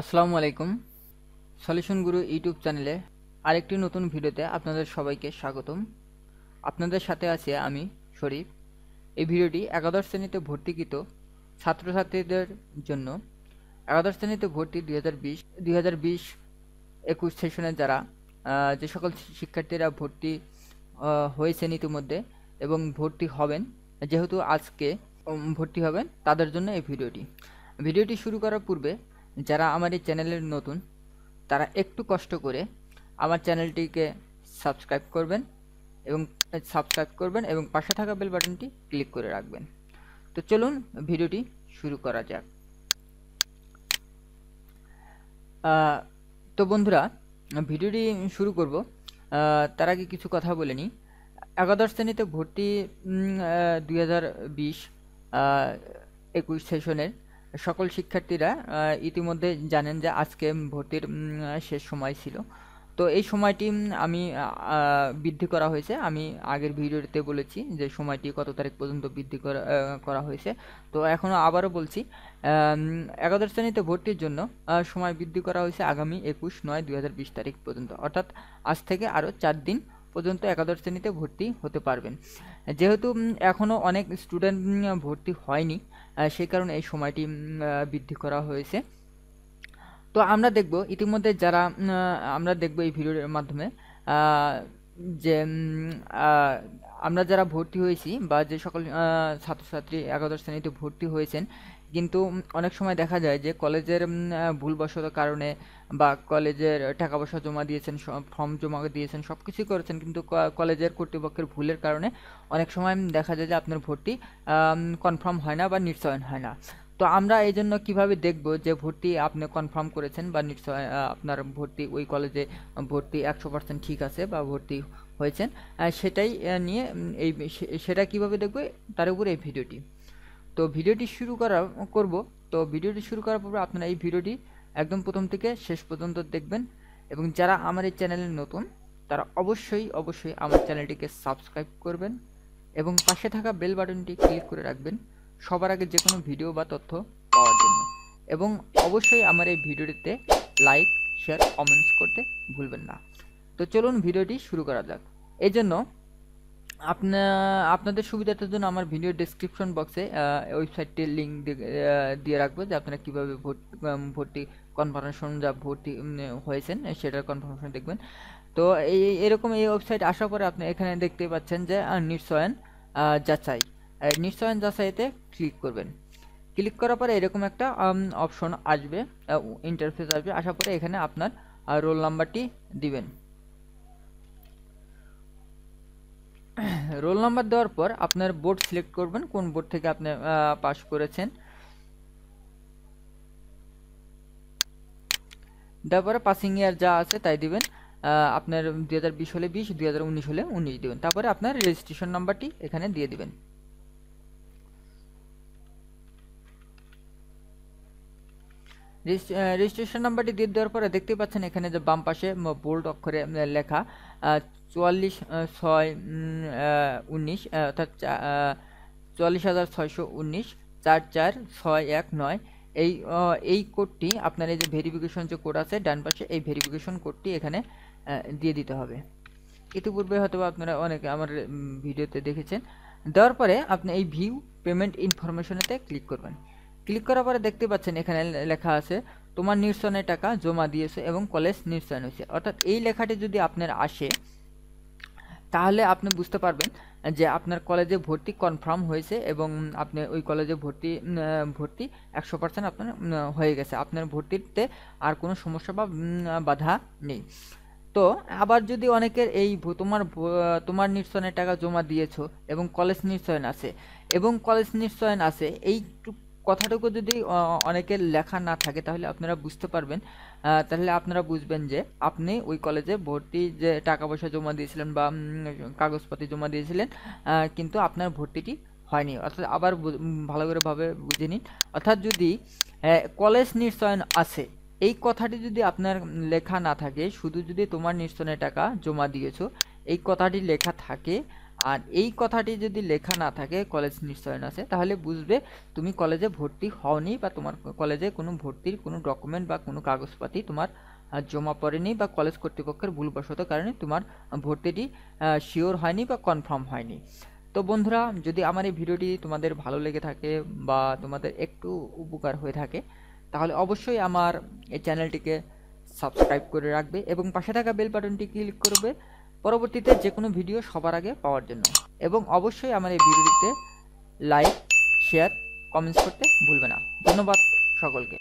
আসসালামু আলাইকুম। সলিউশন গুরু ইউটিউব চ্যানেলে আরেকটি নতুন ভিডিওতে আপনাদের সবাইকে স্বাগতম। আপনাদের সাথে আছি আমি শরীফ। এই ভিডিওটি একাদশ শ্রেণীতে ভর্তিকৃত ছাত্রছাত্রীদের জন্য। একাদশ শ্রেণীতে ভর্তি দুই হাজার বিশ, দুই হাজার বিশ একুশ যারা যে সকল শিক্ষার্থীরা ভর্তি হয়েছেন ইতিমধ্যে এবং ভর্তি হবেন, যেহেতু আজকে ভর্তি হবেন, তাদের জন্য এই ভিডিওটি। ভিডিওটি শুরু করার পূর্বে যারা আমার এই চ্যানেলের নতুন, তারা একটু কষ্ট করে আমার চ্যানেলটিকে সাবস্ক্রাইব করবেন এবং সাবস্ক্রাইব করবেন এবং পাশে থাকা বেল বাটনটি ক্লিক করে রাখবেন। তো চলুন ভিডিওটি শুরু করা যাক। তো বন্ধুরা, ভিডিওটি শুরু করব। তার আগে কিছু কথা বলে নিই। একাদশ শ্রেণীতে ভর্তি দুই হাজার বিশ একুশ সেশনের সকল শিক্ষার্থীরা ইতিমধ্যে জানেন যে আজকে ভর্তির শেষ সময় ছিল। তো এই সময়টি আমি বৃদ্ধি করা হয়েছে। আমি আগের ভিডিওতে বলেছি যে সময়টি কত তারিখ পর্যন্ত বৃদ্ধি করা হয়েছে। তো এখনও আবারও বলছি একাদশ শ্রেণীতে ভর্তির জন্য সময় বৃদ্ধি করা হয়েছে আগামী একুশ নয় দুই তারিখ পর্যন্ত। অর্থাৎ আজ থেকে আরও চার দিন পর্যন্ত একাদশ শ্রেণীতে ভর্তি হতে পারবেন। যেহেতু এখনও অনেক স্টুডেন্ট ভর্তি হয়নি সেই কারণে এই সময়টি বৃদ্ধি করা হয়েছে। তো আমরা দেখব, ইতিমধ্যে যারা আমরা দেখব এই ভিডিওর মাধ্যমে যে আমরা যারা ভর্তি হয়েছি বা যে সকল ছাত্রছাত্রী একাদশ শ্রেণীতে ভর্তি হয়েছেন কিন্তু অনেক সময় দেখা যায় যে কলেজের ভুলবশত কারণে বা কলেজের টাকা পয়সা জমা দিয়েছেন ফর্ম জমা দিয়েছেন সব কিছুই করেছেন, কিন্তু কলেজের কর্তৃপক্ষের ভুলের কারণে অনেক সময় দেখা যায় যে আপনার ভর্তি কনফার্ম হয় না বা নিশ্চয়ন হয় না। তো আমরা এই জন্য কীভাবে দেখব যে ভর্তি আপনি কনফার্ম করেছেন বা নিশ্চয় আপনার ভর্তি, ওই কলেজে ভর্তি একশো পার্সেন্ট ঠিক আছে বা ভর্তি হয়েছেন সেটাই নিয়ে এই সেটা কীভাবে দেখব, তার উপর এই ভিডিওটি। তো ভিডিওটি শুরু করা, করব। তো ভিডিওটি শুরু করার পর আপনারা এই ভিডিওটি একদম প্রথম থেকে শেষ পর্যন্ত দেখবেন এবং যারা আমার এই চ্যানেলে নতুন, তারা অবশ্যই অবশ্যই আমার চ্যানেলটিকে সাবস্ক্রাইব করবেন এবং পাশে থাকা বেল বাটনটি ক্লিক করে রাখবেন সবার আগে যে কোনো ভিডিও বা তথ্য পাওয়ার জন্য। এবং অবশ্যই আমার এই ভিডিওটিতে লাইক, শেয়ার, কমেন্টস করতে ভুলবেন না। তো চলুন ভিডিওটি শুরু করা যাক। এই জন্য আপনা আপনাদের সুবিধার জন্য আমার ভিডিও ডেসক্রিপশন বক্সে ওয়েবসাইটটির লিঙ্ক দিয়ে রাখব যে আপনারা কীভাবে উম, ভর্তি কনফার্মেশন যা ভর্তি হয়েছেন সেটার কনফার্মেশন দেখবেন। তো এই এরকম এই ওয়েবসাইট আসার পরে আপনি এখানে দেখতে পাচ্ছেন যে নিশ্চয়ন যাচাই। নিশ্চয়ন যাচাইতে ক্লিক করবেন। ক্লিক করার পরে এরকম একটা অপশন আসবে ইন্টারফেস আসবে। আসার পরে এখানে আপনার রোল নাম্বারটি দিবেন। রোল নাম্বার দেওয়ার পর আপনার বোর্ড সিলেক্ট করবেন কোন বোর্ড থেকে আপনি পাস করেছেন। তারপরে পাসিং ইয়ার যা আছে তাই দিবেন। আপনার দুই হাজার বিশ হলে বিশ, দুই হাজার উনিশ হলে উনিশ দিবেন। তারপরে আপনার রেজিস্ট্রেশন নাম্বারটি এখানে দিয়ে দিবেন। রেজিস্ট্রেশন নাম্বারটি দিয়ে দেওয়ার পরে দেখতে পাচ্ছেন এখানে যে বাম পাশে বোল্ড অক্ষরে লেখা চুয়াল্লিশ ছয় উনিশ অর্থাৎ চুয়াল্লিশ হাজার ছয়শো উনিশ, চার চার ছয় এক নয়। এই এই কোডটি আপনার এই যে ভেরিফিকেশন যে কোড আছে, ডান পাশে এই ভেরিফিকেশন কোডটি এখানে দিয়ে দিতে হবে। ইতিপূর্বে হয়তো আপনারা অনেকে আমার ভিডিওতে দেখেছেন। দেওয়ার পরে আপনি এই ভিউ পেমেন্ট ইনফরমেশনেতে ক্লিক করবেন। ক্লিক করার পরে দেখতে পাচ্ছেন এখানে লেখা আছে, তোমার নির্সনের টাকা জমা দিয়েছে এবং কলেজ নির্সয়ন হয়েছে। অর্থাৎ এই লেখাটি যদি আপনার আসে তাহলে আপনি বুঝতে পারবেন যে আপনার কলেজে ভর্তি কনফার্ম হয়েছে এবং আপনি ওই কলেজে ভর্তি ভর্তি একশো পার্সেন্ট আপনার হয়ে গেছে। আপনার ভর্তিতে আর কোনো সমস্যা বা বাধা নেই। তো আবার যদি অনেকের এই তোমার তোমার নিশ্চয়নের টাকা জমা দিয়েছ এবং কলেজ নিশ্চয়ন আছে এবং কলেজ নিশ্চয়ন আছে এই কথাটুকু যদি অনেকের লেখা না থাকে তাহলে আপনারা বুঝতে পারবেন। তাহলে আপনারা বুঝবেন যে আপনি ওই কলেজে ভর্তি যে টাকা পয়সা জমা দিয়েছিলেন বা উম, কাগজপাতি জমা দিয়েছিলেন কিন্তু আপনার ভর্তিটি হয়নি। অর্থাৎ আবার ভালো করে ভাবে বুঝে নিন। অর্থাৎ যদি কলেজ নিশ্চয়ন আছে এই কথাটি যদি আপনার লেখা না থাকে শুধু যদি তোমার নিশ্চয়নের টাকা জমা দিয়েছ এই কথাটি লেখা থাকে আর এই কথাটি যদি লেখা না থাকে কলেজ নিশ্চয়ন আছে তাহলে বুঝবে তুমি কলেজে ভর্তি হওনি বা তোমার কলেজে কোনো ভর্তির কোনো ডকুমেন্ট বা কোনো কাগজপাতি তোমার জমা পড়েনি বা কলেজ কর্তৃপক্ষের ভুলবশত কারণে তোমার ভর্তিটি শিওর হয়নি বা কনফার্ম হয়নি। তো বন্ধুরা, যদি আমার এই ভিডিওটি তোমাদের ভালো লেগে থাকে বা তোমাদের একটু উপকার হয়ে থাকে, তাহলে অবশ্যই আমার এই চ্যানেলটিকে সাবস্ক্রাইব করে রাখবে এবং পাশে থাকা বেল বাটনটি ক্লিক করবে পরবর্তীতে যে কোনো ভিডিও সবার আগে পাওয়ার জন্য। এবং অবশ্যই আমার এই ভিডিওটিতে লাইক শেয়ার কমেন্টস করতে ভুলবে না। ধন্যবাদ সকলকে।